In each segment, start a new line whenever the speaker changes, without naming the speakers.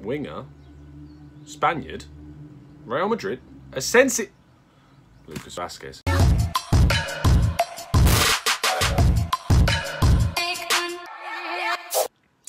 winger, Spaniard, Real Madrid, Asensi, Lucas Vazquez.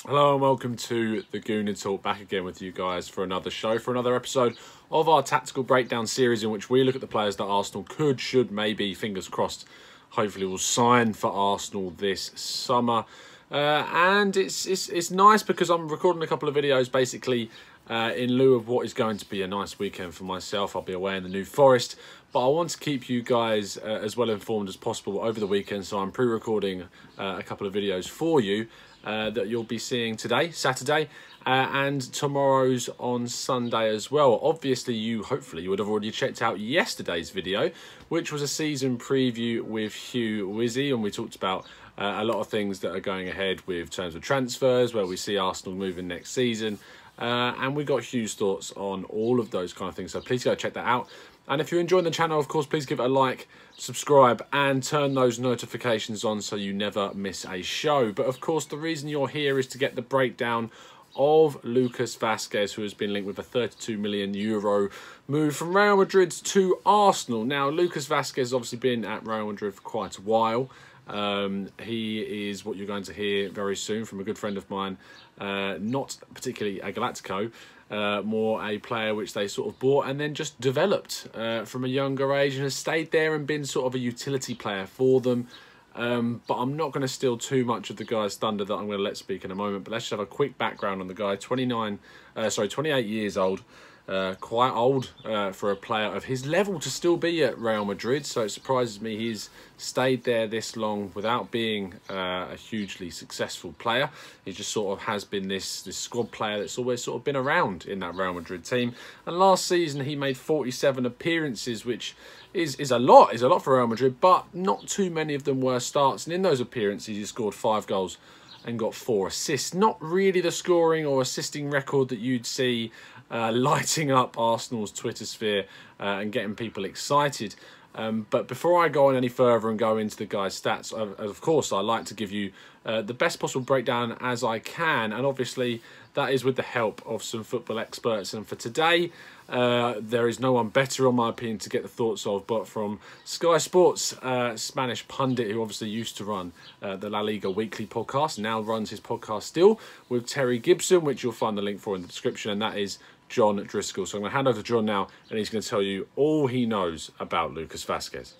Hello and welcome to the Gooner Talk. Back again with you guys for another show, for another episode of our tactical breakdown series, in which we look at the players that Arsenal could, should, maybe, fingers crossed, hopefully will sign for Arsenal this summer. Uh, and it's, it's it's nice because I'm recording a couple of videos basically uh, in lieu of what is going to be a nice weekend for myself. I'll be away in the New Forest, but I want to keep you guys uh, as well informed as possible over the weekend. So I'm pre-recording uh, a couple of videos for you that you'll be seeing today, Saturday, uh, and tomorrow's on Sunday as well. Obviously, you hopefully you would have already checked out yesterday's video, which was a season preview with Hugh Wizzy, and we talked about uh, a lot of things that are going ahead with terms of transfers, where we see Arsenal moving next season. Uh, and we got Hugh's thoughts on all of those kind of things. So please go check that out. And if you're enjoying the channel, of course, please give it a like, subscribe, and turn those notifications on so you never miss a show. But of course, the reason you're here is to get the breakdown of Lucas Vazquez, who has been linked with a 32 million euro move from Real Madrid to Arsenal. Now, Lucas Vazquez has obviously been at Real Madrid for quite a while. Um, he is what you're going to hear very soon from a good friend of mine, uh, not particularly a Galactico, uh, more a player which they sort of bought and then just developed uh, from a younger age and has stayed there and been sort of a utility player for them. Um, but I'm not going to steal too much of the guy's thunder that I'm going to let speak in a moment. But let's just have a quick background on the guy. 29, uh, sorry, 28 years old. Uh, quite old uh, for a player of his level to still be at Real Madrid. So it surprises me he's stayed there this long without being uh, a hugely successful player. He just sort of has been this this squad player that's always sort of been around in that Real Madrid team. And last season he made 47 appearances, which is is a lot, is a lot for Real Madrid, but not too many of them were starts. And in those appearances he scored five goals and got four assists. Not really the scoring or assisting record that you'd see uh, lighting up Arsenal's Twitter sphere uh, and getting people excited. Um, but before I go on any further and go into the guy's stats, of, of course, I like to give you uh, the best possible breakdown as I can. And obviously, that is with the help of some football experts. And for today, uh, there is no one better, in my opinion, to get the thoughts of, but from Sky Sports uh, Spanish pundit, who obviously used to run uh, the La Liga Weekly podcast, now runs his podcast still with Terry Gibson, which you'll find the link for in the description, and that is Jon Driscoll. So I'm going to hand over to Jon now, and he's going to tell you all he knows about Lucas Vazquez.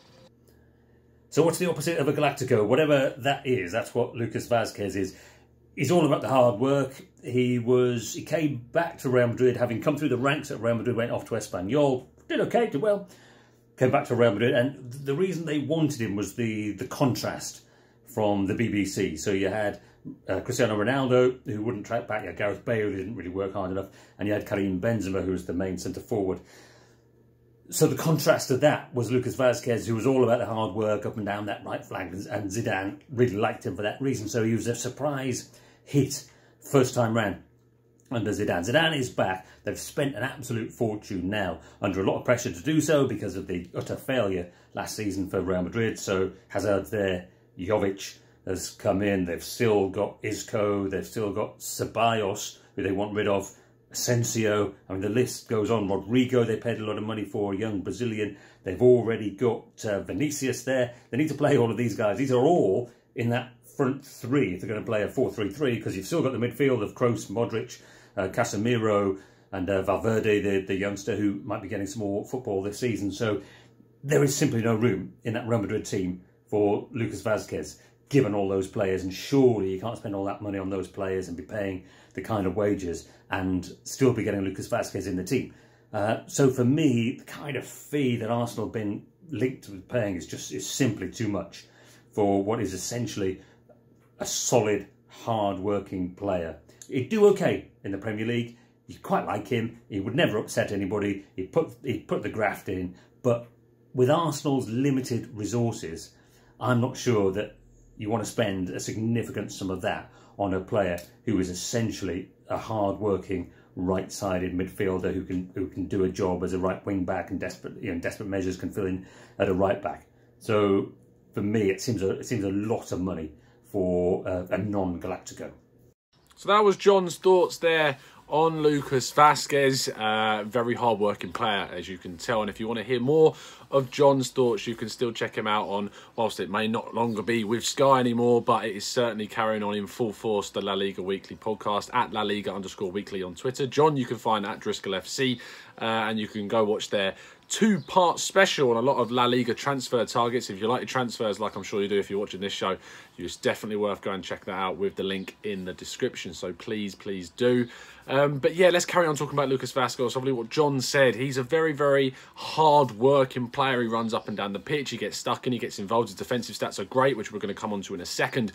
So what's the opposite of a Galactico? Whatever that is, that's what Lucas Vazquez is. He's all about the hard work. He was he came back to Real Madrid, having come through the ranks at Real Madrid, went off to Espanyol, did okay, did well, came back to Real Madrid, and the reason they wanted him was the the contrast from the BBC. So you had uh, Cristiano Ronaldo, who wouldn't track back. You had Gareth Bale, who didn't really work hard enough. And you had Karim Benzema, who was the main centre forward. So the contrast to that was Lucas Vazquez, who was all about the hard work up and down that right flank. And Zidane really liked him for that reason. So he was a surprise hit first time round under Zidane. Zidane is back. They've spent an absolute fortune now, under a lot of pressure to do so because of the utter failure last season for Real Madrid. So Hazard there, Jovic, has come in. They've still got Isco. They've still got Ceballos, who they want rid of. Asensio. I mean, the list goes on. Rodrygo, they paid a lot of money for, a young Brazilian. They've already got uh, Vinicius there. They need to play all of these guys. These are all in that front three if they're going to play a 4-3-3 because you've still got the midfield of Kroos, Modric, uh, Casemiro and uh, Valverde, the, the youngster who might be getting some more football this season. So there is simply no room in that Real Madrid team for Lucas Vazquez given all those players. And surely you can't spend all that money on those players and be paying the kind of wages and still be getting Lucas Vazquez in the team. Uh, so for me, the kind of fee that Arsenal have been linked with paying is just is simply too much for what is essentially a solid, hard-working player. He'd do okay in the Premier League. You quite like him. He would never upset anybody. He put he put the graft in. But with Arsenal's limited resources, I'm not sure that you want to spend a significant sum of that on a player who is essentially a hard-working, right-sided midfielder who can who can do a job as a right wing back and desperate you know desperate measures can fill in at a right back. So for me, it seems a it seems a lot of money for uh, a non-Galactico.
So that was Jon's thoughts there on Lucas Vazquez. Uh, very hard-working player, as you can tell. And if you want to hear more of Jon's thoughts, you can still check him out on, whilst it may not longer be with Sky anymore, but it is certainly carrying on in full force, the La Liga Weekly podcast at La Liga underscore weekly on Twitter. Jon, you can find at Driscoll FC, uh, and you can go watch their two part special on a lot of La Liga transfer targets. If you like your transfers, like I'm sure you do if you're watching this show, it's definitely worth going and check that out with the link in the description. So please, please do. Um, but yeah, let's carry on talking about Lucas Vazquez. Obviously, what Jon said, he's a very, very hard working player. He runs up and down the pitch, he gets stuck in, he gets involved. His defensive stats are great, which we're going to come on to in a second.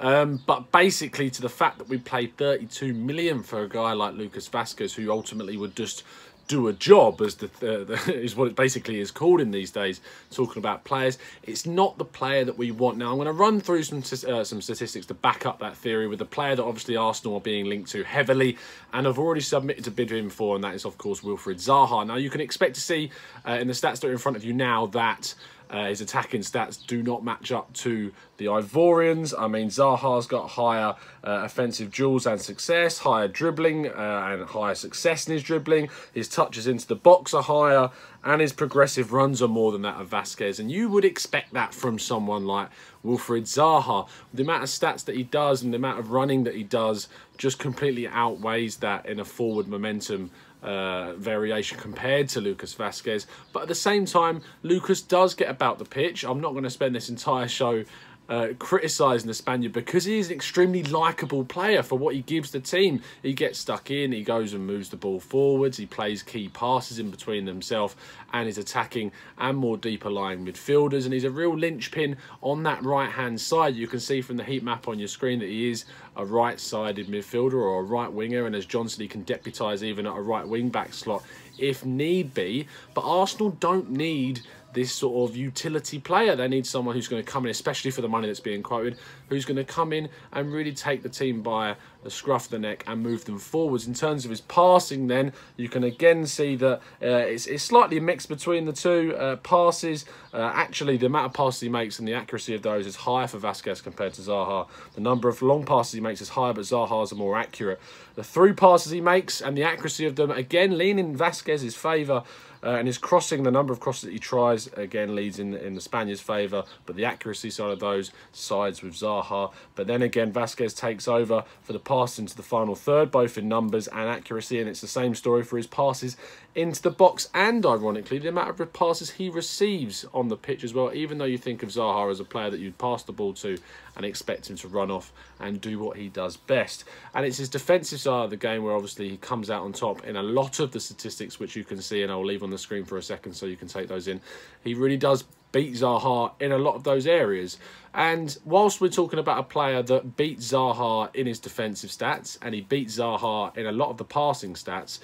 Um, but basically, to the fact that we paid 32 million for a guy like Lucas Vazquez, who ultimately would just do a job, as the, uh, the, is what it basically is called in these days. Talking about players, it's not the player that we want. Now I'm going to run through some uh, some statistics to back up that theory with the player that obviously Arsenal are being linked to heavily, and I've already submitted a bid him for, and that is of course Wilfried Zaha. Now you can expect to see uh, in the stats that are in front of you now that. Uh, his attacking stats do not match up to the Ivorians. I mean, Zaha's got higher uh, offensive duels and success, higher dribbling uh, and higher success in his dribbling. His touches into the box are higher, and his progressive runs are more than that of Vazquez. And you would expect that from someone like Wilfried Zaha. The amount of stats that he does and the amount of running that he does just completely outweighs that in a forward momentum uh, variation compared to Lucas Vazquez. But at the same time, Lucas does get about the pitch. I'm not going to spend this entire show uh, criticising the Spaniard because he is an extremely likable player for what he gives the team. He gets stuck in, he goes and moves the ball forwards, he plays key passes in between himself and his attacking and more deeper lying midfielders. And he's a real linchpin on that right hand side. You can see from the heat map on your screen that he is a right sided midfielder or a right winger. And as Johnson, he can deputise even at a right wing back slot if need be. But Arsenal don't need this sort of utility player. They need someone who's going to come in, especially for the money that's being quoted, who's going to come in and really take the team by the scruff of the neck and move them forwards. In terms of his passing, then you can again see that uh, it's, it's slightly mixed between the two uh, passes. Uh, actually, the amount of passes he makes and the accuracy of those is higher for Vazquez compared to Zaha. The number of long passes he makes is higher, but Zaha's are more accurate. The through passes he makes and the accuracy of them again lean in Vazquez's favour. Uh, and his crossing, the number of crosses that he tries, again leads in in the Spaniards' favour. But the accuracy side of those sides with Zaha. But then again, Vazquez takes over for the pass into the final third, both in numbers and accuracy. And it's the same story for his passes into the box and, ironically, the amount of passes he receives on the pitch as well. Even though you think of Zaha as a player that you'd pass the ball to and expect him to run off and do what he does best. And it's his defensive side of the game where obviously he comes out on top in a lot of the statistics, which you can see, and I'll leave on the screen for a second so you can take those in. He really does beat Zaha in a lot of those areas. And whilst we're talking about a player that beat Zaha in his defensive stats and he beat Zaha in a lot of the passing stats,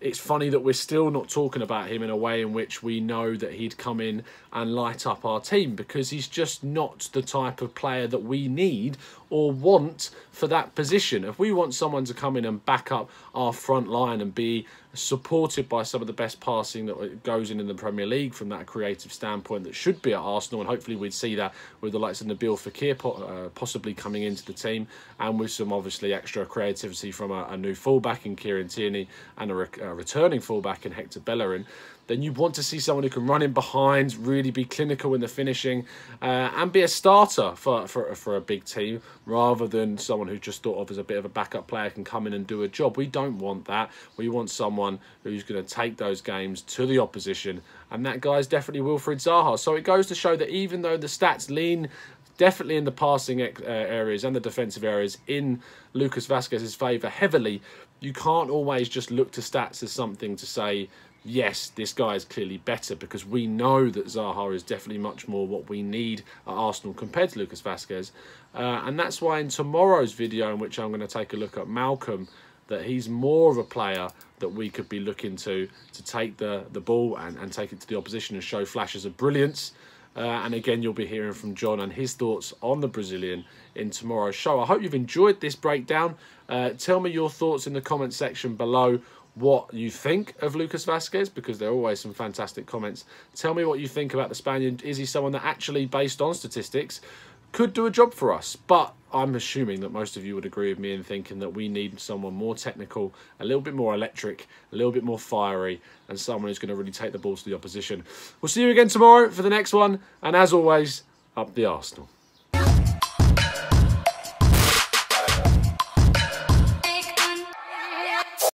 it's funny that we're still not talking about him in a way in which we know that he'd come in and light up our team because he's just not the type of player that we need or want for that position. If we want someone to come in and back up our front line and be supported by some of the best passing that goes in in the Premier League from that creative standpoint that should be at Arsenal, and hopefully we'd see that with the likes of Nabil Fekir uh, possibly coming into the team, and with some obviously extra creativity from a, new fullback in Kieran Tierney and a, a returning fullback in Hector Bellerin then you want to see someone who can run in behind, really be clinical in the finishing, uh, and be a starter for, for, for a big team rather than someone who's just thought of as a bit of a backup player can come in and do a job. We don't want that. We want someone who's going to take those games to the opposition, and that guy is definitely Wilfried Zaha. So it goes to show that even though the stats lean definitely in the passing uh, areas and the defensive areas in Lucas Vazquez's favour heavily, you can't always just look to stats as something to say yes, this guy is clearly better because we know that Zaha is definitely much more what we need at Arsenal compared to Lucas Vazquez. Uh, and that's why in tomorrow's video, in which I'm going to take a look at Malcom, that he's more of a player that we could be looking to to take the, the ball and, and take it to the opposition and show flashes of brilliance. Uh, and again, you'll be hearing from Jon and his thoughts on the Brazilian in tomorrow's show. I hope you've enjoyed this breakdown. Uh, tell me your thoughts in the comment section below what you think of Lucas Vazquez because there are always some fantastic comments. Tell me what you think about the Spaniard. Is he someone that actually, based on statistics, could do a job for us. But I'm assuming that most of you would agree with me in thinking that we need someone more technical, a little bit more electric, a little bit more fiery, and someone who's going to really take the ball to the opposition. We'll see you again tomorrow for the next one, and as always, up the Arsenal.